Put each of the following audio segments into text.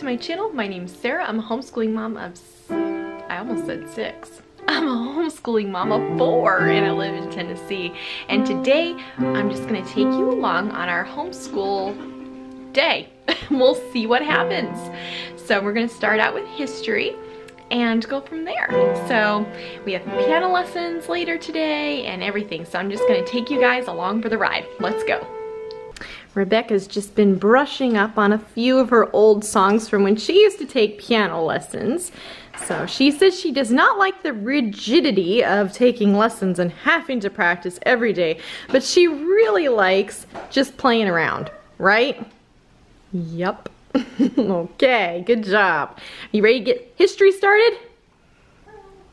to my channel. My name's Sarah. I'm a homeschooling mom of, I almost said six. I'm a homeschooling mom of four and I live in Tennessee. And today I'm just gonna take you along on our homeschool day. we'll see what happens. So we're gonna start out with history and go from there. So we have piano lessons later today and everything. So I'm just gonna take you guys along for the ride. Let's go. Rebecca's just been brushing up on a few of her old songs from when she used to take piano lessons. So she says she does not like the rigidity of taking lessons and having to practice every day, but she really likes just playing around, right? Yep. okay, good job. You ready to get history started?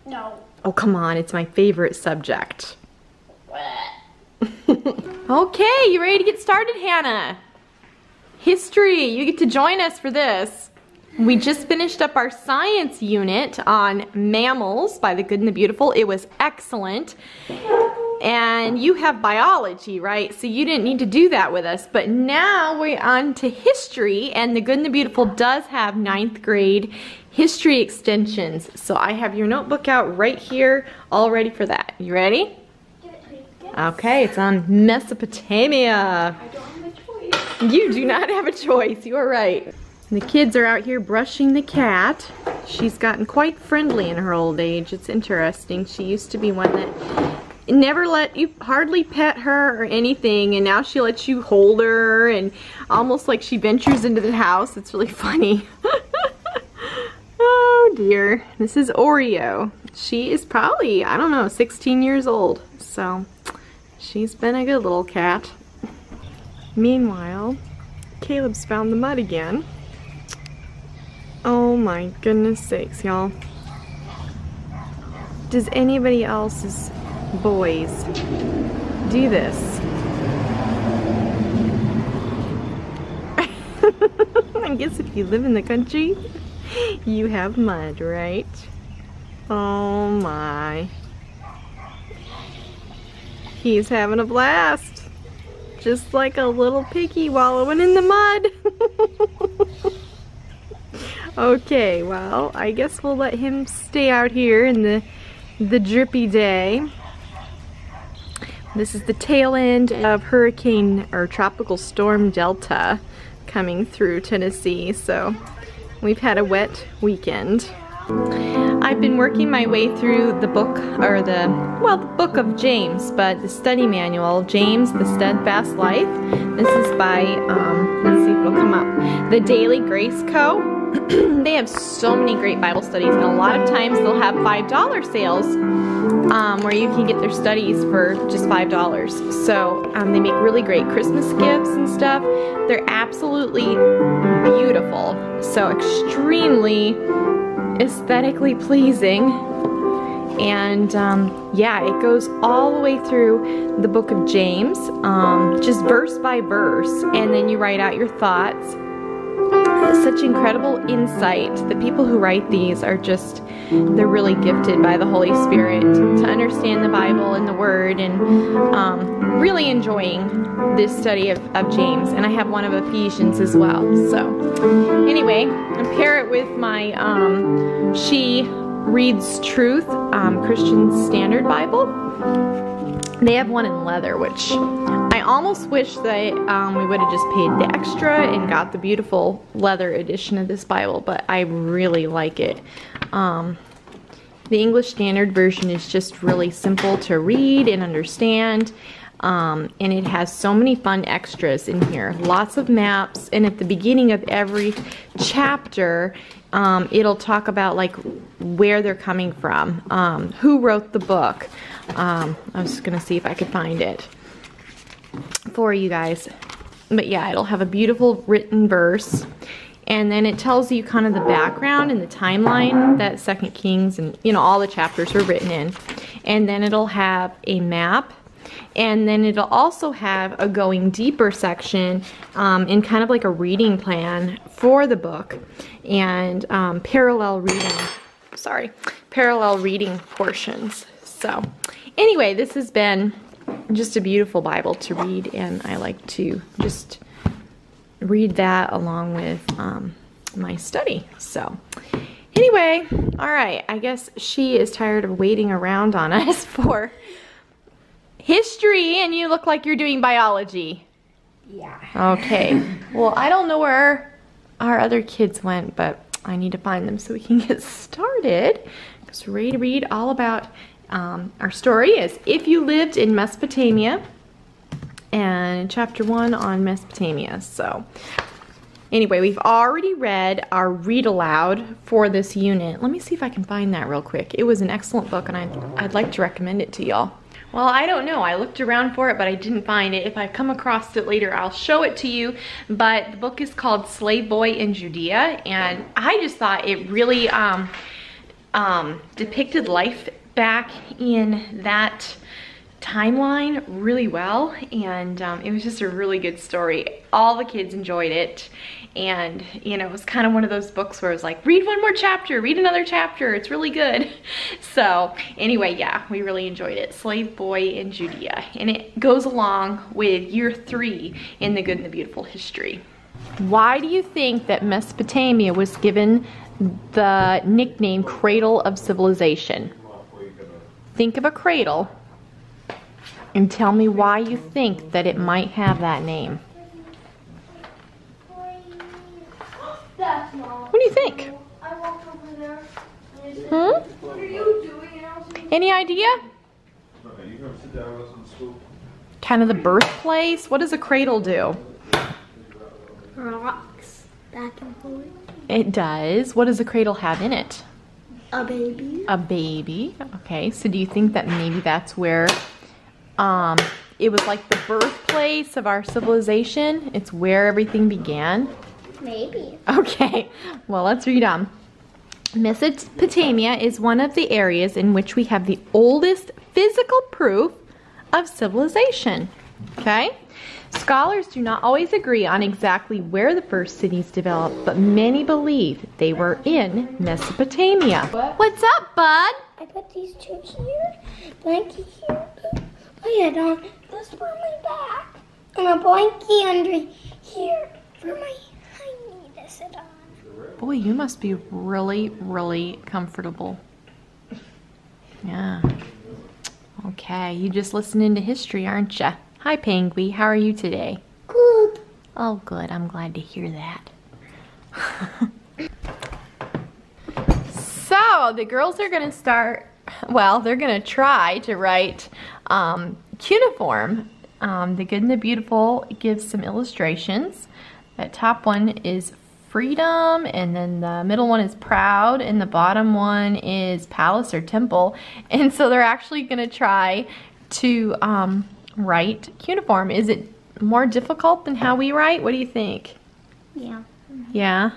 No. Oh, come on, it's my favorite subject. okay, you ready to get started, Hannah? History, you get to join us for this. We just finished up our science unit on mammals by The Good and the Beautiful. It was excellent. And you have biology, right? So you didn't need to do that with us. But now we're on to history, and The Good and the Beautiful does have ninth grade history extensions. So I have your notebook out right here, all ready for that. You ready? Okay, it's on Mesopotamia. I don't have a choice. You do not have a choice, you are right. The kids are out here brushing the cat. She's gotten quite friendly in her old age. It's interesting. She used to be one that never let you hardly pet her or anything and now she lets you hold her and almost like she ventures into the house. It's really funny. oh dear. This is Oreo. She is probably, I don't know, 16 years old. So she's been a good little cat. Meanwhile, Caleb's found the mud again. Oh my goodness sakes, y'all. Does anybody else's boys do this? I guess if you live in the country, you have mud, right? Oh my. He's having a blast. Just like a little piggy wallowing in the mud. okay, well, I guess we'll let him stay out here in the the drippy day. This is the tail end of hurricane or tropical storm Delta coming through Tennessee, so we've had a wet weekend. I've been working my way through the book, or the, well, the book of James, but the study manual, James, The Steadfast Life. This is by, um, let's see if it'll come up, The Daily Grace Co. they have so many great Bible studies, and a lot of times they'll have $5 sales um, where you can get their studies for just $5. So um, they make really great Christmas gifts and stuff. They're absolutely beautiful. So extremely aesthetically pleasing. And um, yeah, it goes all the way through the book of James, um, just verse by verse, and then you write out your thoughts such incredible insight. The people who write these are just, they're really gifted by the Holy Spirit to understand the Bible and the Word and um, really enjoying this study of, of James. And I have one of Ephesians as well. So anyway, I pair it with my um, She Reads Truth um, Christian Standard Bible. They have one in leather, which I almost wish that um, we would have just paid the extra and got the beautiful leather edition of this Bible, but I really like it. Um, the English Standard Version is just really simple to read and understand. Um, and it has so many fun extras in here. Lots of maps, and at the beginning of every chapter, um, it'll talk about like where they're coming from, um, who wrote the book. Um, I was just gonna see if I could find it for you guys. But yeah, it'll have a beautiful written verse. And then it tells you kind of the background and the timeline that Second Kings and you know all the chapters were written in. And then it'll have a map and then it'll also have a going deeper section um, in kind of like a reading plan for the book and um, parallel reading, sorry, parallel reading portions. So anyway, this has been just a beautiful Bible to read and I like to just read that along with um, my study. So anyway, all right, I guess she is tired of waiting around on us for history and you look like you're doing biology. Yeah. Okay. Well, I don't know where our other kids went, but I need to find them so we can get started. Because we're ready to read all about um, our story is If You Lived in Mesopotamia and chapter one on Mesopotamia. So anyway, we've already read our read aloud for this unit. Let me see if I can find that real quick. It was an excellent book and I'd, I'd like to recommend it to y'all. Well, I don't know. I looked around for it, but I didn't find it. If I come across it later, I'll show it to you. But the book is called Slave Boy in Judea, and I just thought it really um, um, depicted life back in that timeline really well and um, it was just a really good story all the kids enjoyed it and you know it was kind of one of those books where it was like read one more chapter read another chapter it's really good. So anyway yeah we really enjoyed it. Slave boy in judea. And it goes along with year three in the good and the beautiful history. Why do you think that mesopotamia was given the nickname cradle of civilization think of a cradle and tell me why you think that it might have that name. That's not. What do you think? I walked over there. and I said, Hmm? What are you doing? And I was like, Any idea? Okay, you gonna sit down with us in school? Kind of the birthplace? What does a cradle do? rocks back and forth. It does. What does a cradle have in it? A baby. A baby. Okay, so do you think that maybe that's where um, it was like the birthplace of our civilization? It's where everything began? Maybe. Okay, well, let's read on. Mesopotamia is one of the areas in which we have the oldest physical proof of civilization. Okay? Scholars do not always agree on exactly where the first cities developed, but many believe they were in Mesopotamia. What's up, bud? I put these two here, blankie here, my head on, this for my back, and a blankie under here for my sit on. Boy, you must be really, really comfortable. Yeah. Okay, you just listening to history, aren't you? Hi, Penguin. How are you today? Good. Oh, good. I'm glad to hear that. so, the girls are going to start, well, they're going to try to write um, cuneiform. Um, the Good and the Beautiful gives some illustrations. That top one is freedom, and then the middle one is proud, and the bottom one is palace or temple. And so they're actually going to try to um, write cuneiform. Is it more difficult than how we write? What do you think? Yeah. Yeah.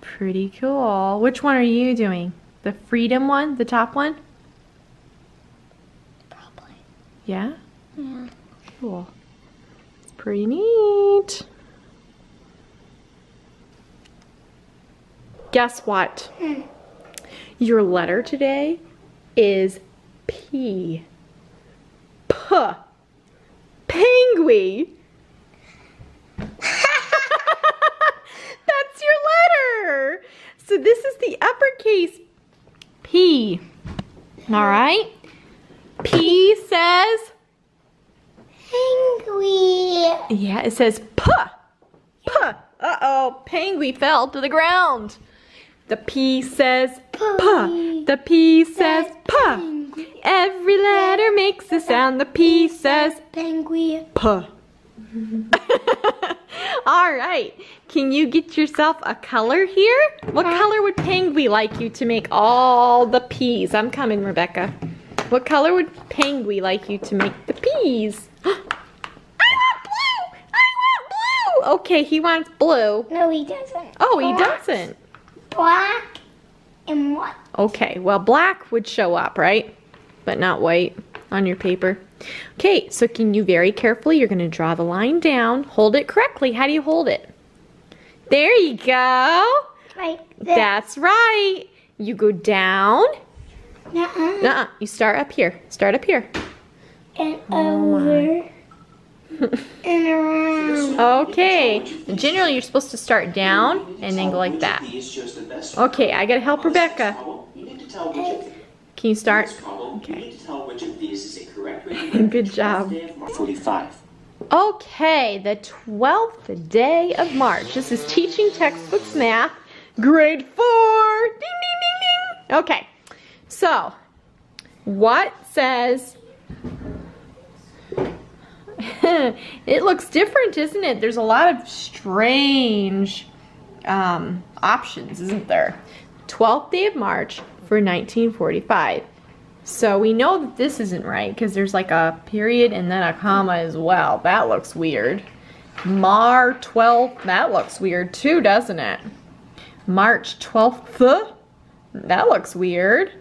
Pretty cool. Which one are you doing? The freedom one? The top one? Probably. Yeah? Yeah. Cool. It's pretty neat. Guess what? Your letter today is P. P. Penguin. That's your letter. So this is the uppercase P. All right? P says Penguin. Yeah, it says P. P. Uh-oh, penguin fell to the ground. The P says P. P. The P says P. Every letter makes a sound. The P says Penguin. P. All right. Can you get yourself a color here? What color would Penguin like you to make all the P's? I'm coming, Rebecca. What color would Penguin like you to make the P's? I want blue! I want blue! Okay, he wants blue. No, he doesn't. Oh, he doesn't. Black and white. Okay, well, black would show up, right? But not white on your paper. Okay, so can you very carefully, you're going to draw the line down. Hold it correctly. How do you hold it? There you go. Like this. That's right. You go down. Nuh-uh. Nuh-uh. You start up here. Start up here. And Oh over. Okay. Generally, you're supposed to start down and then go like that. Okay, I gotta help Rebecca. Can you start? Okay. Good job. 45. Okay, the 12th day of March. This is teaching textbooks math, grade 4. Ding, ding, ding, ding. Okay, so what says. it looks different, isn't it? There's a lot of strange um, options, isn't there? 12th day of March for 1945. So we know that this isn't right because there's like a period and then a comma as well. That looks weird. Mar 12th, that looks weird too, doesn't it? March 12th, that looks weird.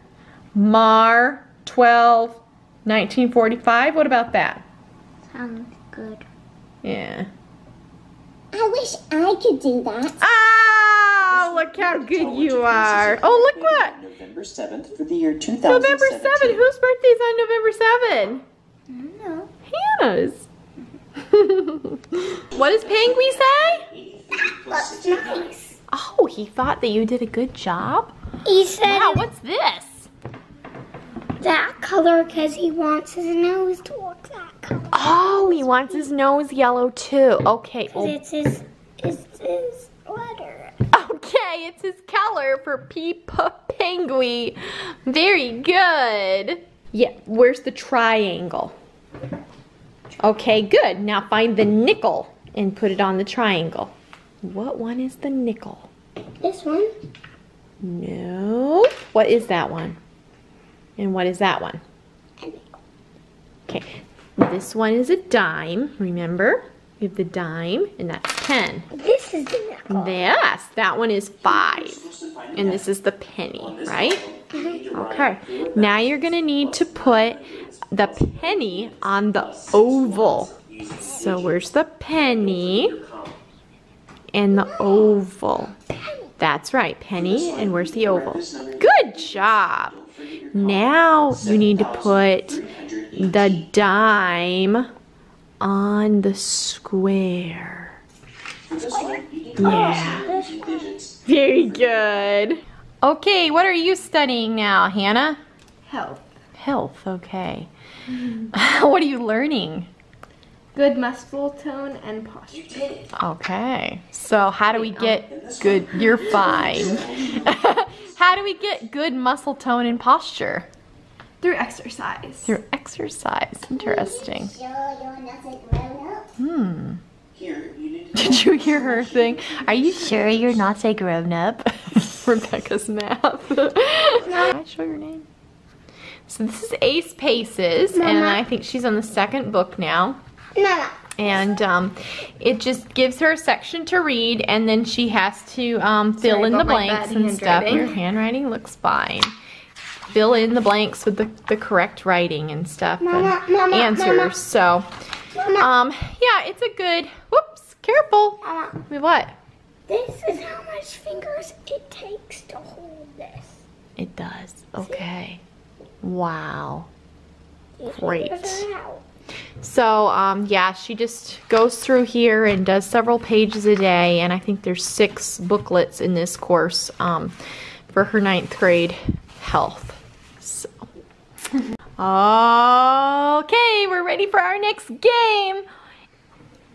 Mar 12, 1945, what about that? Sounds good. Yeah. I wish I could do that. Ah, look how good you are. Oh, look what. November 7th for the year 2017. November 7. Whose birthday's on November 7? No. Hannah's. what does Penguin say? That's nice. Oh, he thought that you did a good job? He said Wow, what's this? that color because he wants his nose to look that color. Oh, he wants his nose yellow too. Okay. Because well- it's his, it's his letter. Okay, it's his color for Peepa Penguin. Very good. Yeah, where's the triangle? Okay, good. Now find the nickel and put it on the triangle. What one is the nickel? This one. No. What is that one? And what is that one? Okay, this one is a dime, remember? We have the dime, and that's 10. This is the nickel. Yes, that one is five. And this is the penny, right? Okay. Now you're going to need to put the penny on the oval. So where's the penny and the oval? That's right, penny. And where's the oval? Good job. Now you need to put the dime on the square. Yeah. Very good. Okay, what are you studying now, Hannah? Health. Health, okay. Mm-hmm. what are you learning? Good muscle tone and posture. Okay. So how do we get good you're fine. how do we get good muscle tone and posture? Through exercise. Through exercise. Interesting. Hmm. Here, you need to Did you hear her thing? Are you sure you're not a grown up? Rebecca's math. Can I show your name? So this is ACE Paces, and I think she's on the second book now. No, And um, it just gives her a section to read, and then she has to um, fill Sorry in the blanks and stuff. handwriting. Your handwriting looks fine. Fill in the blanks with the, the correct writing and stuff Mama, and Mama, answers. Mama. So, um, yeah, it's a good. Whoops, careful. Mama, Wait, what? this is how much fingers it takes to hold this. It does. Okay. Wow. These Great. So, um, yeah, she just goes through here and does several pages a day, and I think there's six booklets in this course um, for her ninth grade health. Okay, we're ready for our next game.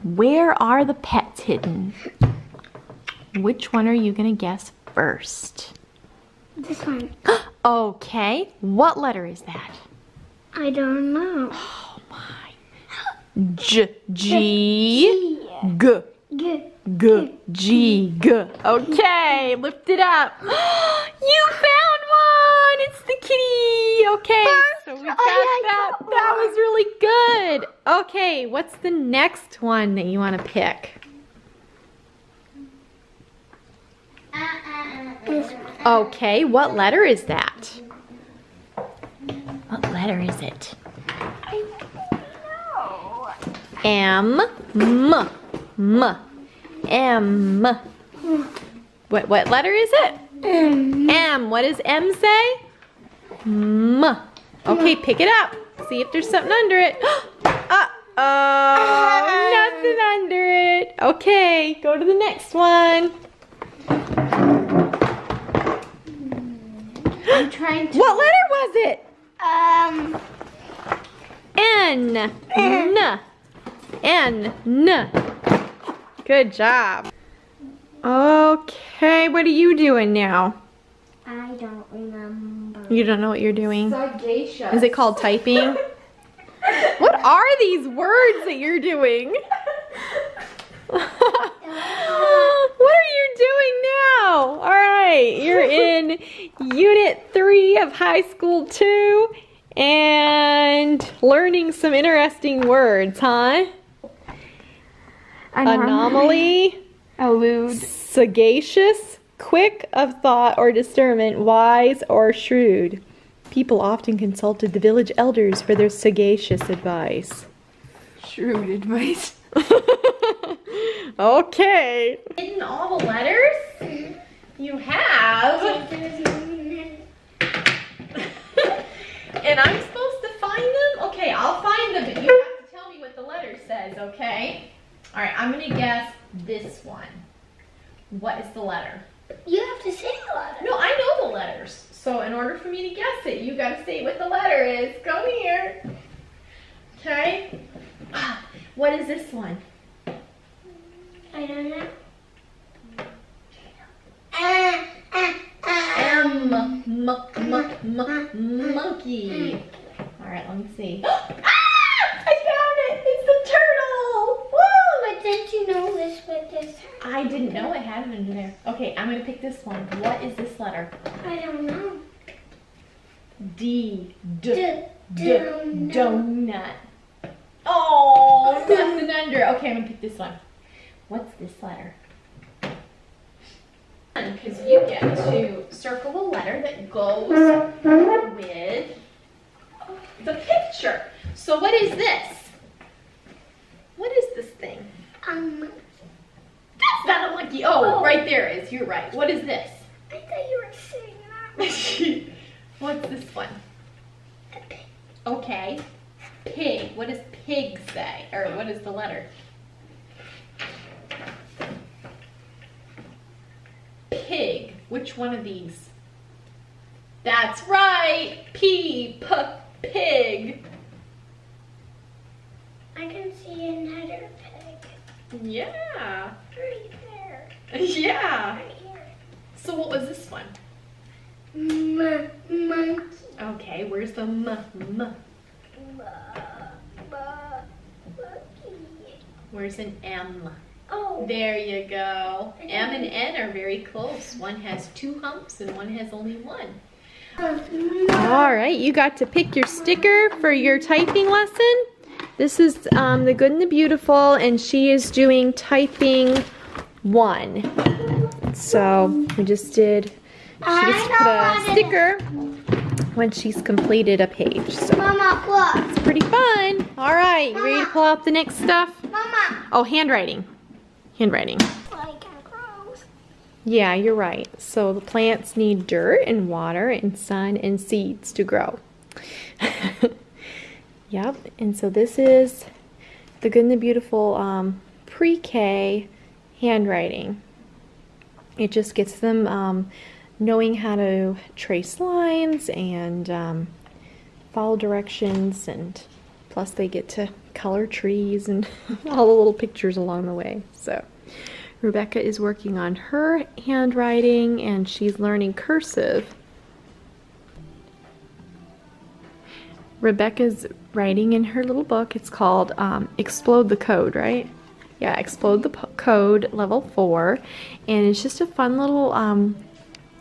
Where are the pets hidden? Which one are you gonna guess first? This one. Okay, what letter is that? I don't know. Oh my. J, G, G, Good. G, G, G. Okay, lift it up. You found one! It's the kitty! Okay, so we oh, got I that. got That was really good. Okay, what's the next one that you want to pick? Okay, what letter is that? What letter is it? I don't know. M, M, M, M. What, what letter is it? Um, M. What does M say? M. Okay, pick it up. See if there's something under it. Uh-oh, nothing under it. Okay, go to the next one. I'm trying to. What letter was it? Um, N. N. N. N. Good job. Okay, what are you doing now? I don't remember. You don't know what you're doing? Sagacious. Is it called typing? what are these words that you're doing? what are you doing now? All right, you're in unit three of high school two and learning some interesting words, huh? Anomaly, Allude. sagacious, quick of thought or discernment, wise or shrewd. People often consulted the village elders for their sagacious advice. Shrewd advice. okay. In all the letters, you have, and I'm supposed to find them? Okay, I'll find them, but you have to tell me what the letter says, okay? All right, I'm gonna guess this one. What is the letter? You have to say the letter. No, I know the letters. So in order for me to guess it, you gotta say what the letter is. Come here. Okay. Ah, What is this one? I don't know. Uh, uh, uh. M. M. M. M. Monkey. All right, let me see. ah! I found it. It's the turtle. Woo! But did you know this with this? I didn't know it had it in there. Okay, I'm gonna pick this one. What is this letter? I don't know. D. D- D. D. donut. Donut. Oh, nothing under. Okay, I'm gonna pick this one. What's this letter? Because you get to circle a letter that goes with the picture. So what is this? What is this thing? Um, That's not a monkey. Oh, right there is. You're right. What is this? I thought you were saying that. What's this one? A pig. Okay. Pig. What does pig say? Or what is the letter? Pig. Which one of these? That's right. P. P. Pig. I can see another pig. Yeah. Yeah. So what was this one? M- monkey. Okay, where's the m? m? B- b- monkey. Where's an M? Oh. There you go. M and N are very close. One has two humps and one has only one. All right, you got to pick your sticker for your typing lesson. This is um, the Good and the Beautiful, and she is doing typing one. So we just did. She to put a sticker when she's completed a page. So Mama, look. it's pretty fun. All right, you ready to pull out the next stuff? Mama. Oh, handwriting. Handwriting. Like a gross. Yeah, you're right. So the plants need dirt and water and sun and seeds to grow. yep. And so this is the Good and the Beautiful um, pre-K handwriting. It just gets them um, knowing how to trace lines and um, follow directions and plus they get to color trees and all the little pictures along the way. So Rebecca is working on her handwriting and she's learning cursive. Rebecca's writing in her little book. It's called um, Explode the Code, right? Yeah, Explode the Po- Code Level 4. And it's just a fun little um,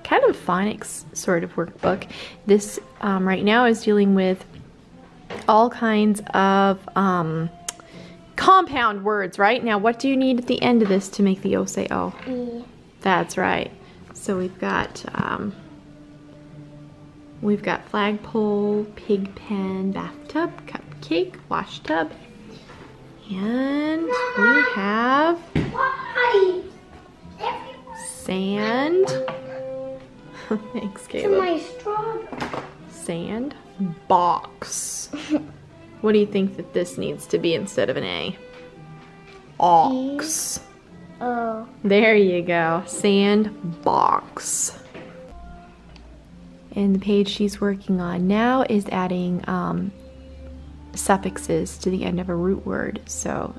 kind of phonics sort of workbook. This um, right now is dealing with all kinds of um, compound words, right? Now, what do you need at the end of this to make the O say O? E. That's right. So we've got um, we've got flagpole, pig pen, bathtub, cupcake, wash tub, and we have sand. Thanks, To Caleb. my strawberry. Sand box. what do you think that this needs to be instead of an A? Ox. Oh. There you go. Sandbox. And the page she's working on now is adding um, suffixes to the end of a root word. So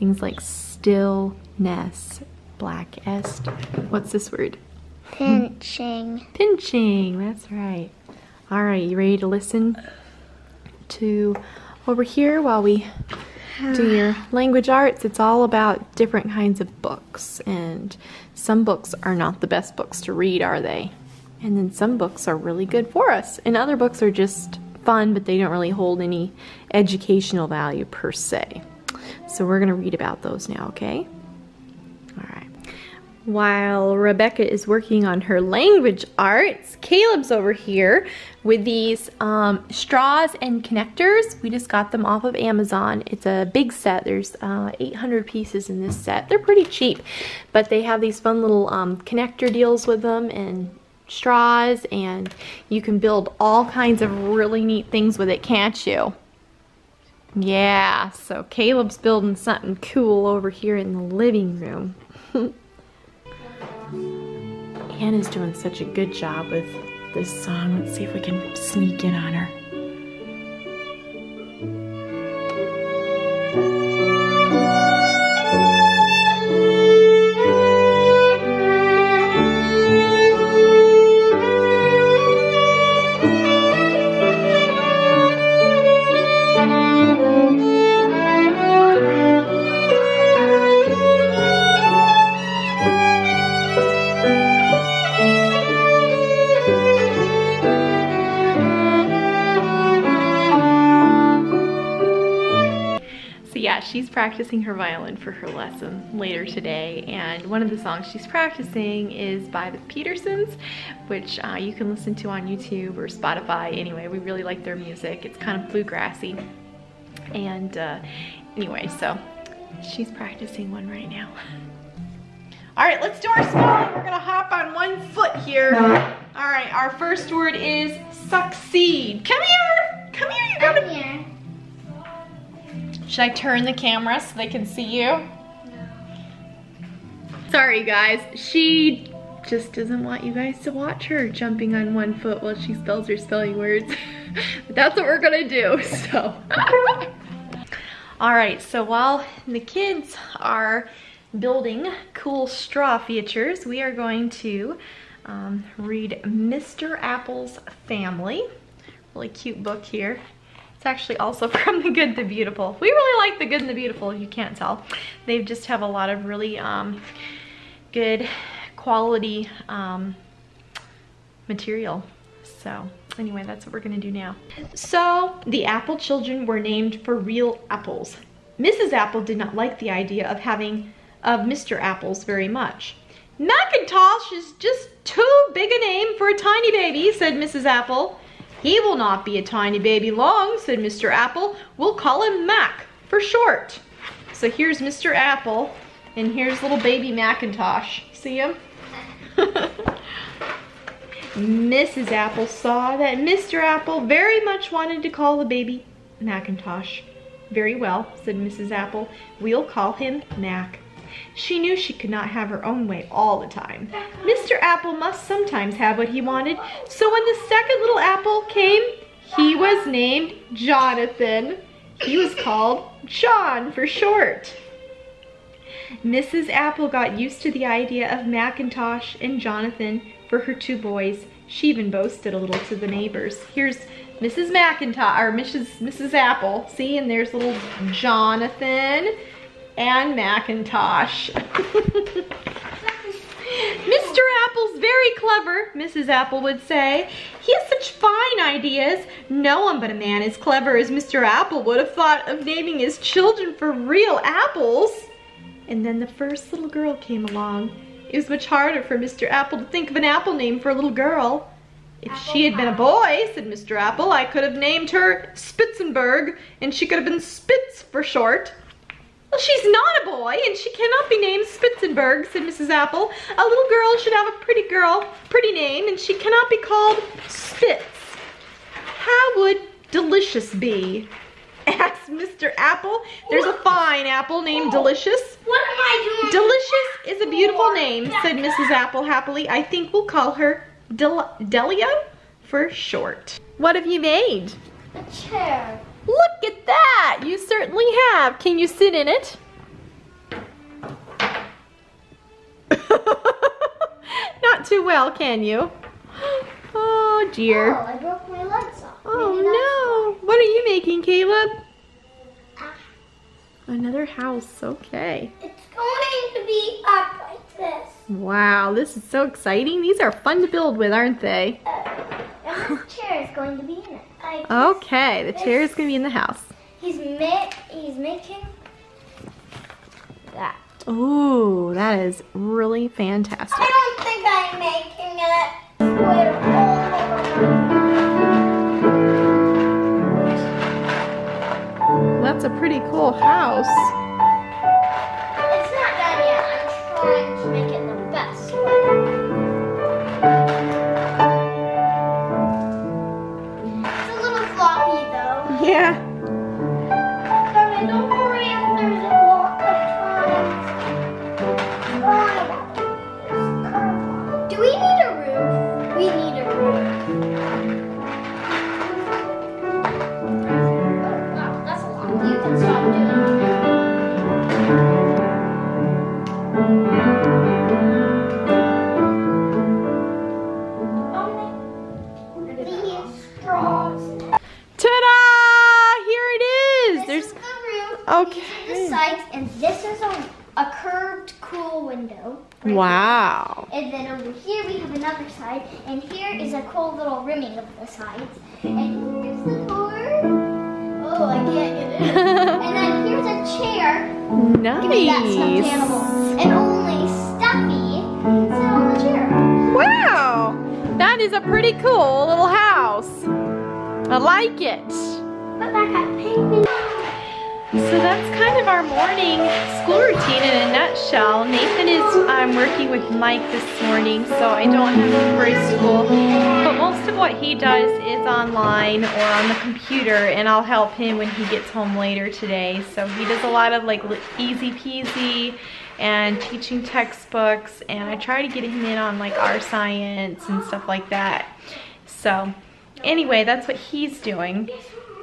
things like stillness, blackest. What's this word? Pinching. Pinching. That's right. All right, you ready to listen to over here while we do your language arts? It's all about different kinds of books, and some books are not the best books to read, are they? And then some books are really good for us, and other books are just fun, but they don't really hold any educational value per se. So we're going to read about those now, okay? All right. While Rebecca is working on her language arts, Caleb's over here with these um, straws and connectors. We just got them off of Amazon. It's a big set. There's uh, 800 pieces in this set. They're pretty cheap, but they have these fun little um, connector deals with them and straws, and you can build all kinds of really neat things with it, can't you? Yeah, so Caleb's building something cool over here in the living room. Anna's doing such a good job with this song. Let's see if we can sneak in on her. Practicing her violin for her lesson later today, and one of the songs she's practicing is by the Petersens, which uh, you can listen to on YouTube or Spotify. Anyway, we really like their music. It's kind of bluegrassy. And uh, anyway, so she's practicing one right now. All right, let's do our spelling. We're gonna hop on one foot here. All right, our first word is succeed. Come here, come here, you gotta Here. Should I turn the camera so they can see you? No. Sorry guys, she just doesn't want you guys to watch her jumping on one foot while she spells her spelling words. but that's what we're gonna do, so. All right, so while the kids are building cool straw features, we are going to um, read Mr. Apple's Family. Really cute book here. It's actually also from The Good, The Beautiful. We really like The Good and the Beautiful, if you can't tell. They just have a lot of really um, good quality um, material. So anyway, that's what we're gonna do now. So the Apple children were named for real apples. Mrs. Apple did not like the idea of having of Mr. Apples very much. Macintosh is just too big a name for a tiny baby, said Mrs. Apple. He will not be a tiny baby long, said Mr. Apple. We'll call him Mac for short. So here's Mr. Apple, and here's little baby Macintosh. See him? Mrs. Apple saw that Mr. Apple very much wanted to call the baby Macintosh. Very well, said Mrs. Apple. We'll call him Mac. She knew she could not have her own way all the time. Mr. Apple must sometimes have what he wanted, so when the second little apple came, he was named Jonathan. He was called John for short. Mrs. Apple got used to the idea of Macintosh and Jonathan for her two boys. She even boasted a little to the neighbors. Here's Mrs. Macintosh, or Mrs. Mrs. Apple. See, and there's little Jonathan and Macintosh. Mr. Apple's very clever, Mrs. Apple would say. He has such fine ideas. No one but a man as clever as Mr. Apple would have thought of naming his children for real apples. And then the first little girl came along. It was much harder for Mr. Apple to think of an apple name for a little girl. If she had been a boy, said Mr. Apple, I could have named her Spitzenberg, and she could have been Spitz for short. Well, she's not a boy, and she cannot be named Spitzenberg, said Mrs. Apple. A little girl should have a pretty girl, pretty name, and she cannot be called Spitz. How would delicious be? asked Mr. Apple. There's a fine apple named oh, Delicious. What am I doing? Delicious is a beautiful name, said Mrs. Apple happily. I think we'll call her Del Delio for short. What have you made? A chair. Look at that! You certainly have. Can you sit in it? Not too well, can you? Oh Oh, dear. I broke my legs off. Oh no. What are you making, Caleb? Ah. Another house. Okay. It's going to be up like this. Wow, this is so exciting. These are fun to build with, aren't they? And this chair is going to be in it. Okay, the chair is going to be in the house. He's ma- he's making that. Ooh, that is really fantastic. I don't think I'm making it. That's a pretty cool house. Okay. Are the sides, and this is a, a curved, cool window. right Wow. here. And then over here we have another side, and here is a cool little rimming of the sides. And here's the door. Oh, I can't get it. and then here's a chair. Give me that stuffed animal. Nice. And only Stuffy can sit on the chair. Wow. That is a pretty cool little house. I like it. But I got penguin. So that's kind of our morning school routine in a nutshell. Nathan is um, working with Mike this morning, so I don't have him for school. But most of what he does is online or on the computer, and I'll help him when he gets home later today. So he does a lot of like easy peasy and teaching textbooks, and I try to get him in on like our science and stuff like that. So anyway, that's what he's doing.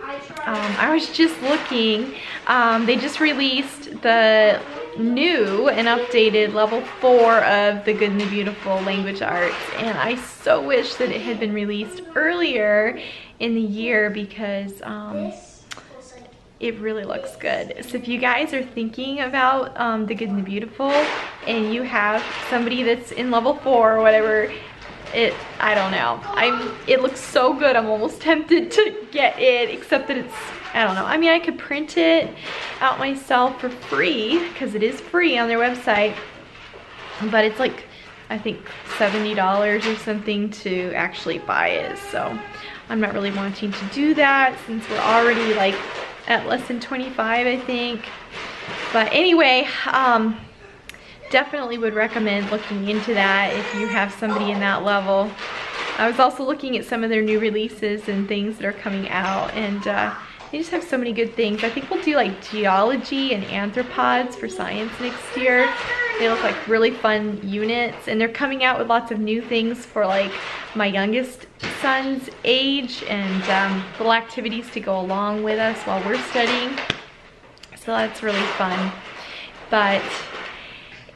Um, I was just looking. Um, they just released the new and updated level four of the Good and the Beautiful Language Arts, and I so wish that it had been released earlier in the year because um, it really looks good. So if you guys are thinking about um, the Good and the Beautiful, and you have somebody that's in level four or whatever, it I don't know. I'm it looks so good. I'm almost tempted to get it except that it's I don't know. I mean I could print it out myself for free because it is free on their website. But it's like I think $70 or something to actually buy it. So I'm not really wanting to do that since we're already like at less than 25 I think. But anyway um definitely would recommend looking into that if you have somebody in that level. I was also looking at some of their new releases and things that are coming out and uh, they just have so many good things. I think we'll do like geology and arthropods for science next year. They look like really fun units and they're coming out with lots of new things for like my youngest son's age and um, little activities to go along with us while we're studying. So that's really fun. But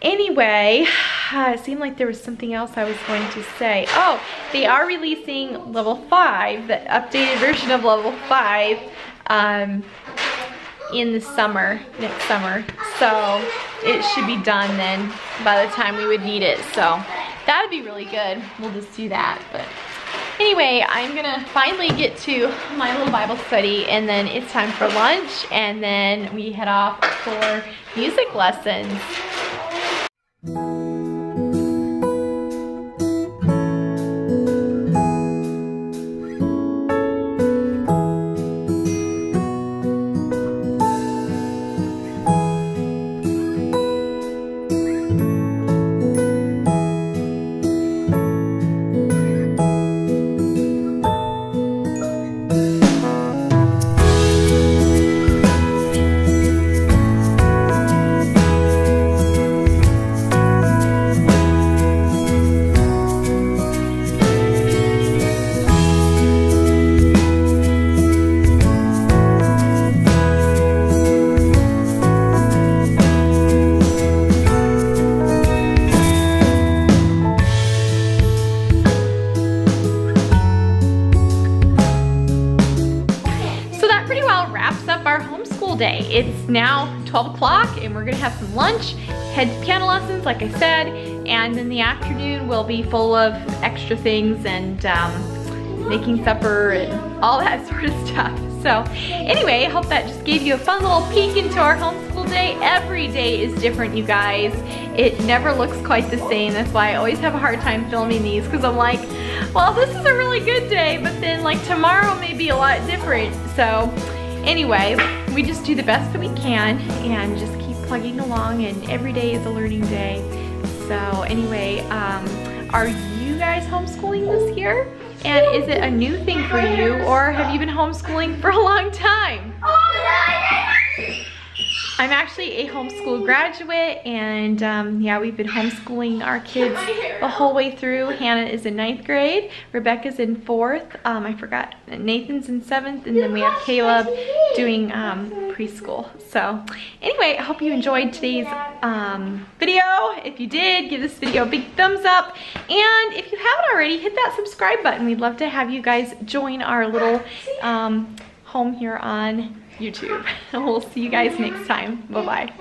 anyway, it seemed like there was something else I was going to say. Oh, they are releasing level 5, the updated version of level 5, um, in the summer, next summer. So it should be done then by the time we would need it. So that'd be really good. We'll just do that. But anyway, I'm gonna finally get to my little Bible study and then it's time for lunch and then we head off for music lessons. 12 o'clock and we're gonna have some lunch, head to piano lessons, like I said, and then the afternoon will be full of extra things and um, making supper and all that sort of stuff. So anyway, I hope that just gave you a fun little peek into our homeschool day. Every day is different, you guys. It never looks quite the same. That's why I always have a hard time filming these because I'm like, well, this is a really good day, but then like tomorrow may be a lot different. So anyway, we just do the best that we can and just keep plugging along and every day is a learning day. So anyway, um, are you guys homeschooling this year? And is it a new thing for you or have you been homeschooling for a long time? I'm actually a homeschool graduate and um, yeah, we've been homeschooling our kids the whole way through. Hannah is in ninth grade, Rebecca's in fourth, um, I forgot, Nathan's in seventh, and then we have Caleb doing um, preschool. So anyway, I hope you enjoyed today's um, video. If you did, give this video a big thumbs up. And if you haven't already, hit that subscribe button. We'd love to have you guys join our little um, home here on YouTube. we'll see you guys next time. Bye-bye.